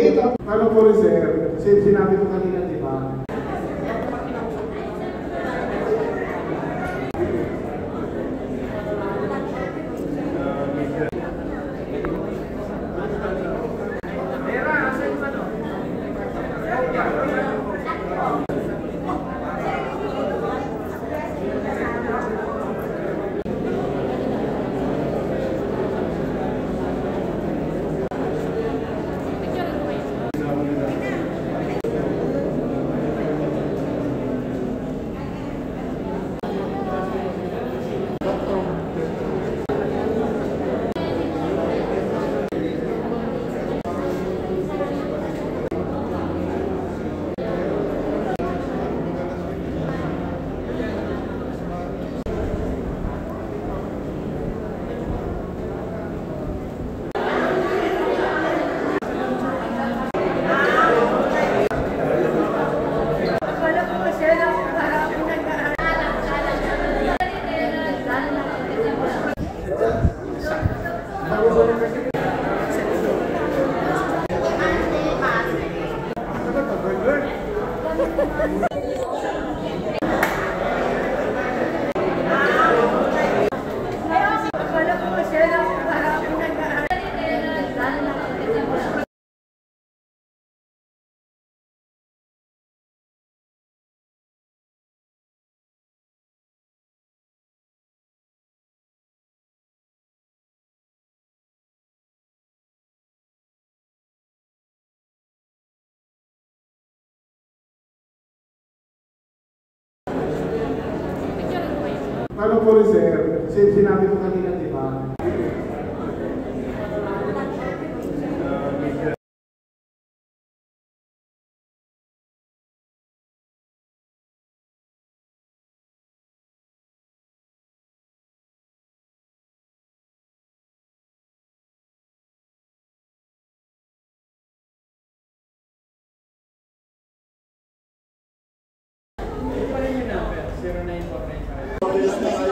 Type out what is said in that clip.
dito. Paano po rin sir? Sin- Sinabi ko kanina, Vanno con riserve, se ti l'avete una linea di mano. se non è importante. business.